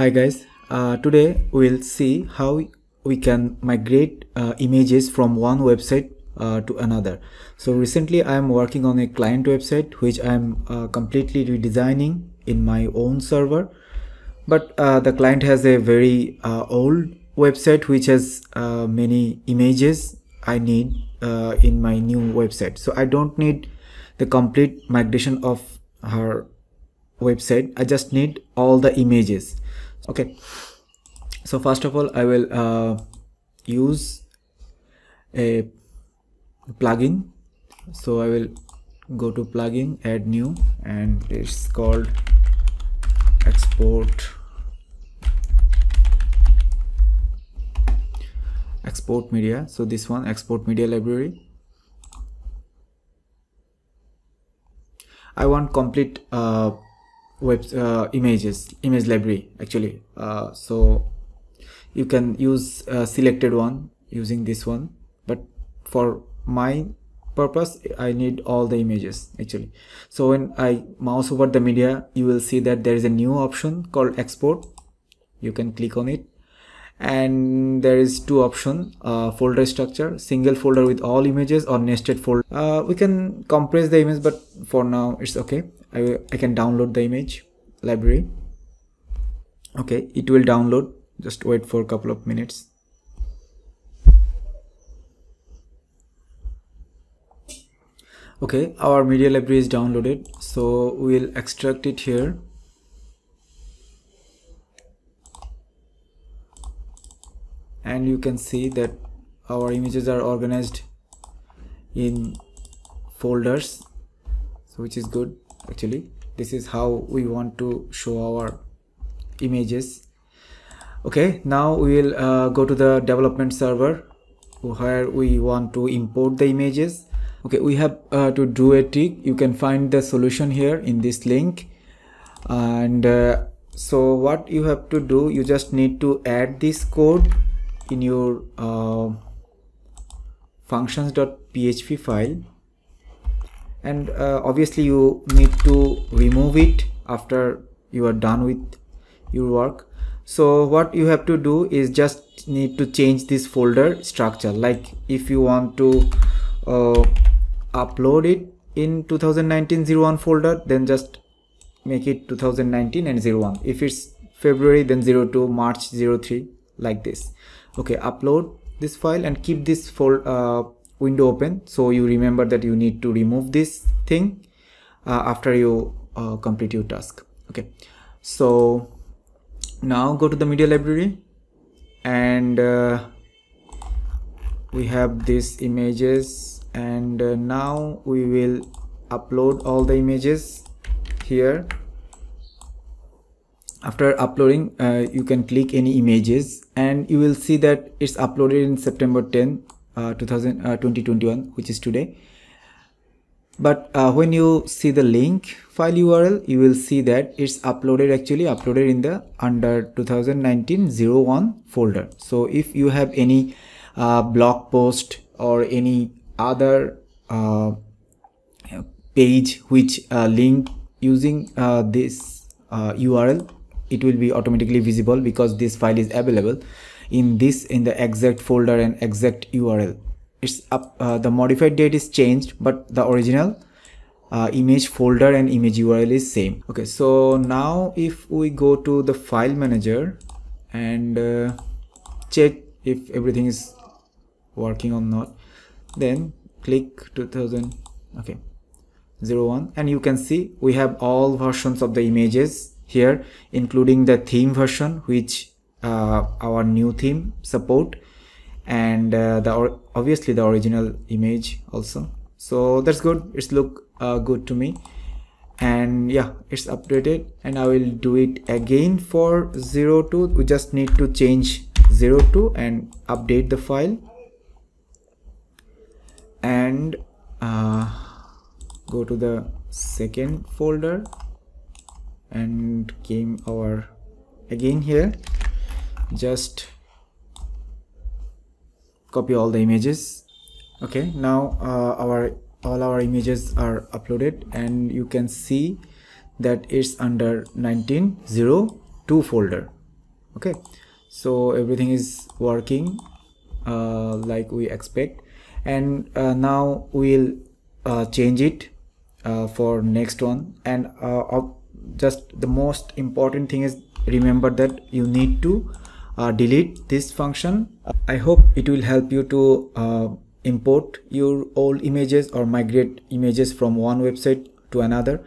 Hi guys, uh, today we'll see how we can migrate uh, images from one website uh, to another. So recently I am working on a client website which I am uh, completely redesigning in my own server. But uh, the client has a very uh, old website which has many images I need in my new website. So I don't need the complete migration of her website. I just need all the images okay. So first of all I will uh, use a plugin. So I will go to plugin add new and it's called export export media. So this one export media library. I want complete uh, web uh, images image library actually. Uh, so you can use selected one using this one but for my purpose I need all the images actually. So when I mouse over the media you will see that there is a new option called export. You can click on it and there is two option uh, folder structure single folder with all images or nested folder. Uh, we can compress the image but for now it's okay. I, I can download the image library. Okay it will download. Just wait for a couple of minutes. Okay our media library is downloaded. So we'll extract it here and you can see that our images are organized in folders so which is good actually. This is how we want to show our images. Okay now we will uh, go to the development server where we want to import the images. Okay we have uh, to do a trick you can find the solution here in this link. And uh, so what you have to do you just need to add this code in your uh, functions.php file. And uh, obviously you need to remove it after you are done with your work. So what you have to do is just need to change this folder structure. Like if you want to uh, upload it in 2019 01 folder then just make it 2019 and 01 if it's february then 02 march 03 like this. Okay upload this file and keep this uh, window open. So you remember that you need to remove this thing uh, after you uh, complete your task. Okay. So now go to the media library and uh, we have these images and uh, now we will upload all the images here after uploading uh, you can click any images and you will see that it's uploaded in September 10 uh, 2000 uh, 2021 which is today. But uh, when you see the link file url you will see that it's uploaded actually uploaded in the under 2019 01 folder. So if you have any uh, blog post or any other uh, page which uh, link using this url it will be automatically visible because this file is available in this in the exact folder and exact url it's up uh, the modified date is changed but the original uh, image folder and image url is same. Okay so now if we go to the file manager and uh, check if everything is working or not then click 2000 okay 01 and you can see we have all versions of the images here including the theme version which uh, our new theme support and uh, the obviously the original image also. So that's good. It's look uh, good to me. And yeah it's updated and i will do it again for 02 we just need to change 02 and update the file. And uh, go to the second folder and came our again here. Just copy all the images. Okay now uh, our all our images are uploaded and you can see that it's under 1902 folder. Okay so everything is working uh, like we expect. And uh, now we'll uh, change it uh, for next one. And uh, just the most important thing is remember that you need to uh, delete this function. I hope it will help you to uh, import your old images or migrate images from one website to another